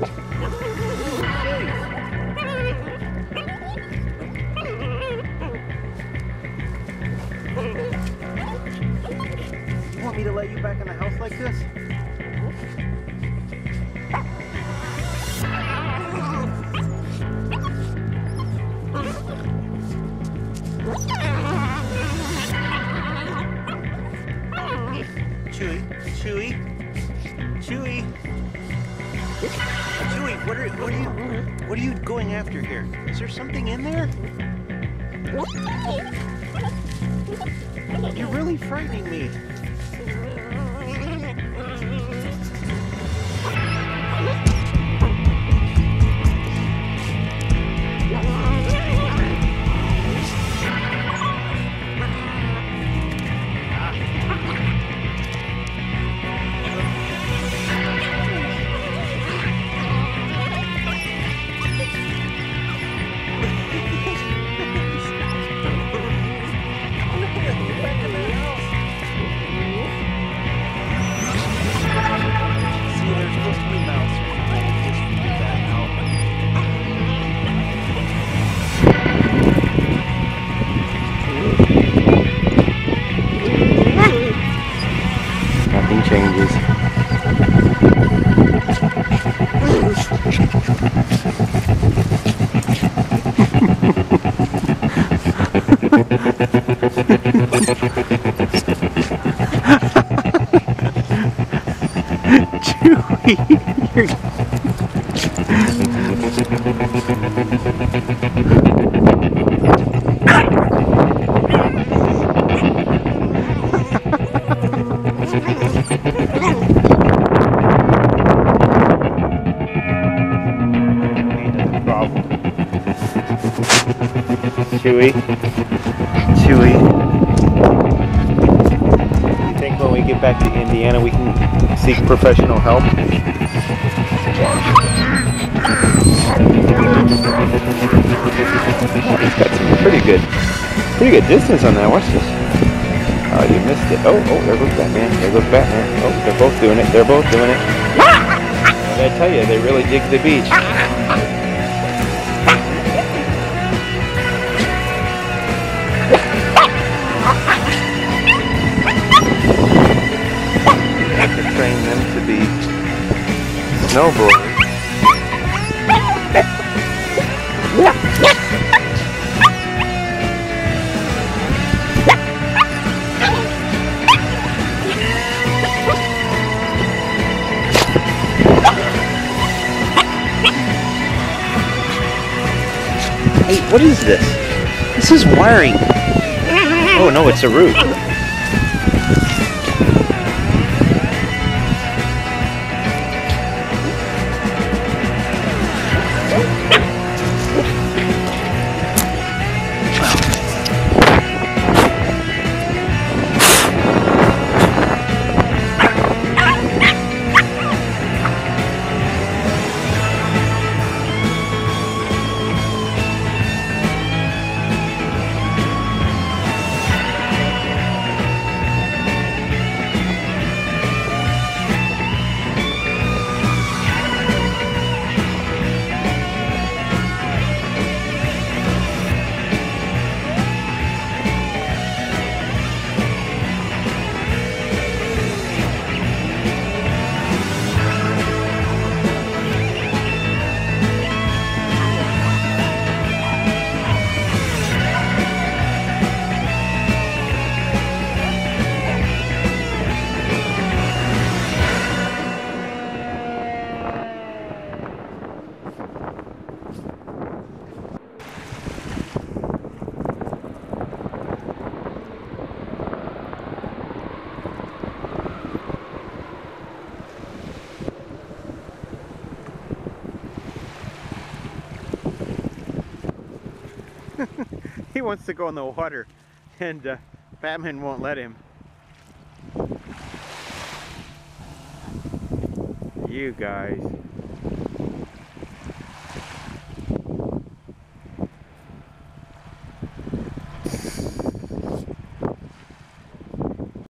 You want me to let you back in the house like this? Chewy, Chewy, Chewy. Chewy, what are, what are you what are you going after here? Is there something in there? You're really frightening me. Chewy. Chewy. Chewy. Get back to Indiana we can seek professional help? Got some pretty good, pretty good distance on that. Watch this. Oh, you missed it. Oh, oh, there goes Batman. There goes Batman. Oh, they're both doing it. They're both doing it. I tell you? They really dig the beach. Snowboarders. Hey, what is this? This is wiring. Oh no, it's a root. he wants to go in the water, and uh, Batman won't let him. You guys.